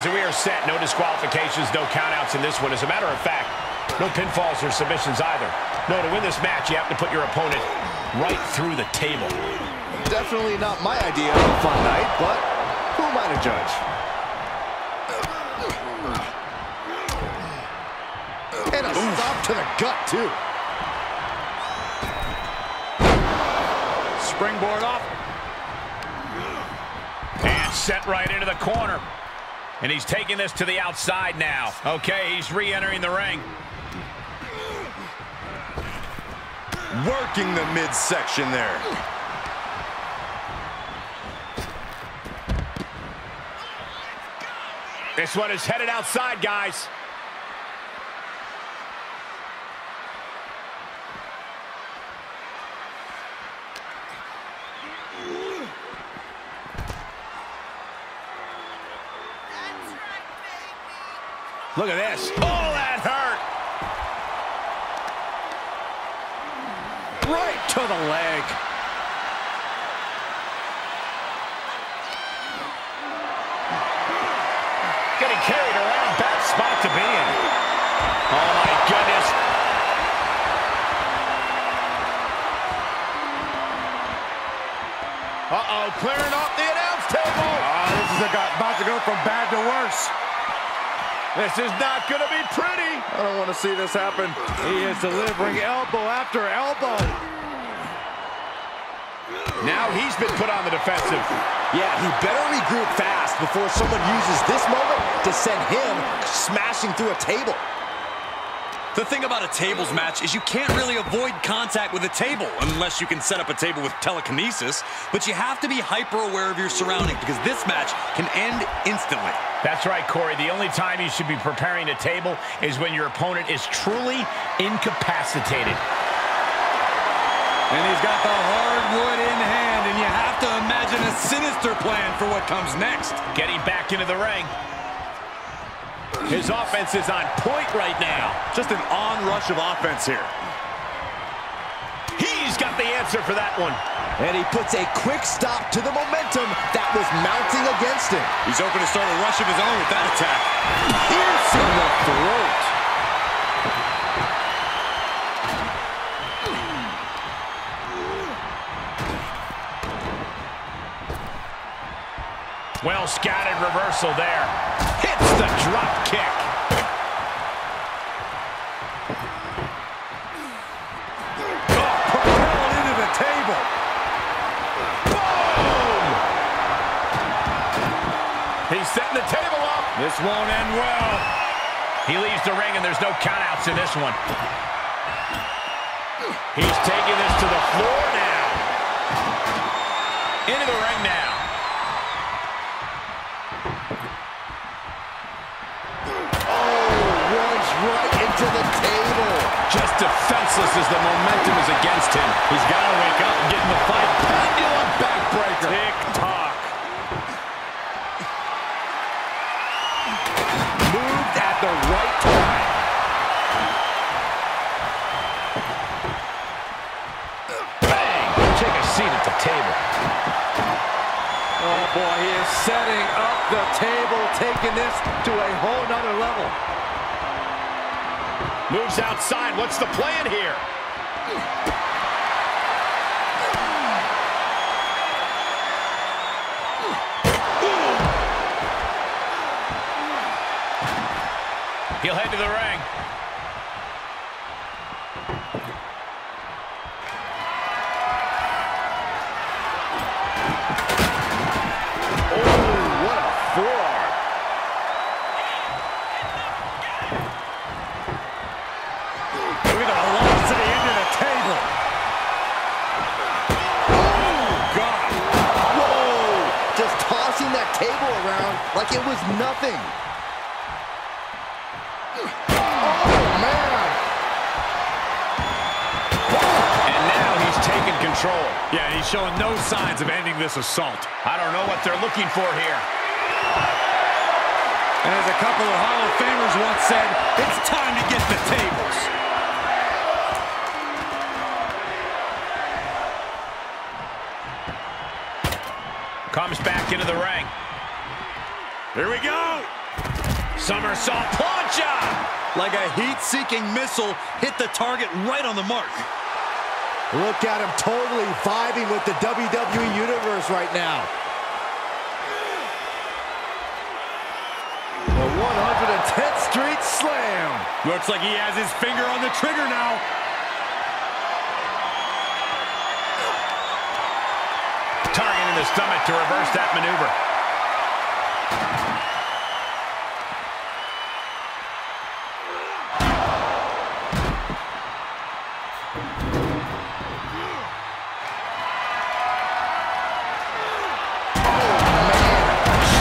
So we are set. No disqualifications, no countouts in this one. As a matter of fact, no pinfalls or submissions either. No, to win this match, you have to put your opponent right through the table. Definitely not my idea of a fun night, but who am I to judge? And a Oof. stop to the gut, too. Springboard off. And set right into the corner. And he's taking this to the outside now. Okay, he's re-entering the ring. Working the midsection there. This one is headed outside, guys. Look at this. Oh, that hurt. Right to the leg. Getting carried around. Bad spot to be in. Oh, my goodness. Uh-oh, clearing off the announce table. Oh, this is about to go from bad to worse. This is not going to be pretty. I don't want to see this happen. He is delivering elbow after elbow. Now he's been put on the defensive. Yeah, he better regroup fast before someone uses this moment to send him smashing through a table. The thing about a tables match is you can't really avoid contact with a table unless you can set up a table with telekinesis, but you have to be hyper aware of your surroundings because this match can end instantly. That's right, Corey. The only time you should be preparing a table is when your opponent is truly incapacitated. And he's got the hardwood in hand, and you have to imagine a sinister plan for what comes next. Getting back into the ring. His offense is on point right now. Just an onrush of offense here. He's got the answer for that one. And he puts a quick stop to the momentum that was mounting against him. He's open to start a rush of his own with that attack. Piercing the throat. Well scattered reversal there the drop kick. Oh, propelled into the table. Boom! He's setting the table up. This won't end well. He leaves the ring, and there's no countouts in this one. He's taking this to the floor now. Into the ring now. Defenseless as the momentum is against him. He's got to wake up and get in the fight. Pendulum backbreaker. Tick-tock. Moved at the right time. Bang! Take a seat at the table. Oh, boy, he is setting up the table, taking this to a whole nother level. Moves outside. What's the plan here? He'll head to the ring. Like it was nothing. Oh, man. And now he's taking control. Yeah, he's showing no signs of ending this assault. I don't know what they're looking for here. And as a couple of Hall of Famers once said, it's time to get the tables. Comes back into the ring. Here we go. somersault plancha. Like a heat-seeking missile, hit the target right on the mark. Look at him totally vibing with the WWE Universe right now. The 110th Street Slam. Looks like he has his finger on the trigger now. The stomach to reverse that maneuver.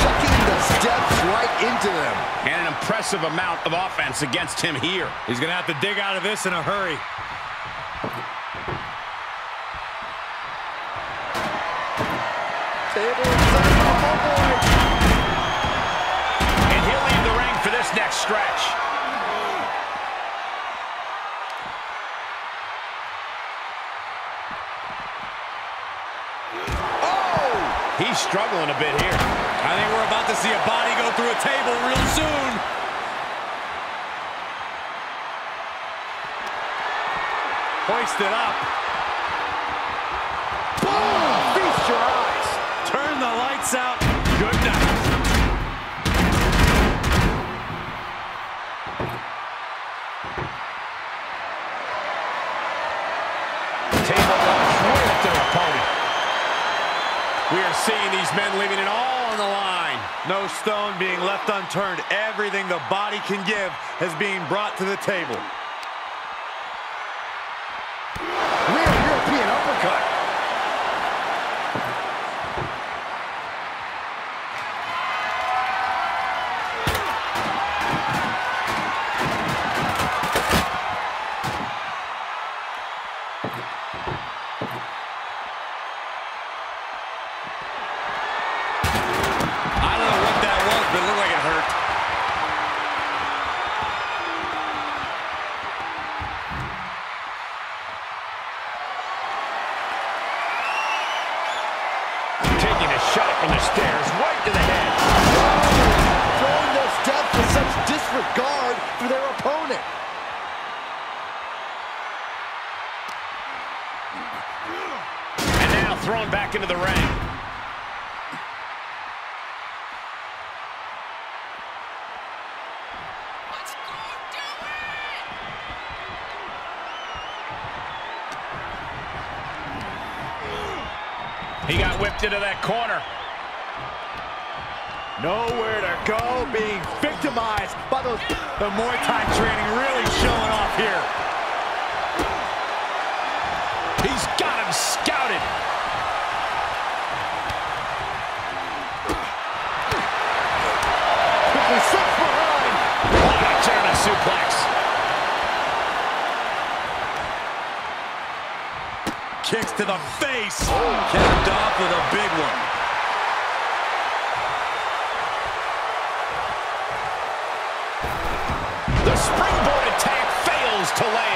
Shucking the steps right into them. And an impressive amount of offense against him here. He's going to have to dig out of this in a hurry. Boy. And he'll leave the ring for this next stretch. Oh! He's struggling a bit here. I think we're about to see a body go through a table real soon. Hoist it up. Seeing these men leaving it all on the line. No stone being left unturned. Everything the body can give is being brought to the table. Disregard for their opponent. And now thrown back into the ring. He got whipped into that corner. Nowhere to go, being victimized by those... The Muay Thai training really showing off here. He's got him scouted. Quickly slips behind. German suplex. Kicks to the face. Capped off with a big one. Springboard attack fails to land.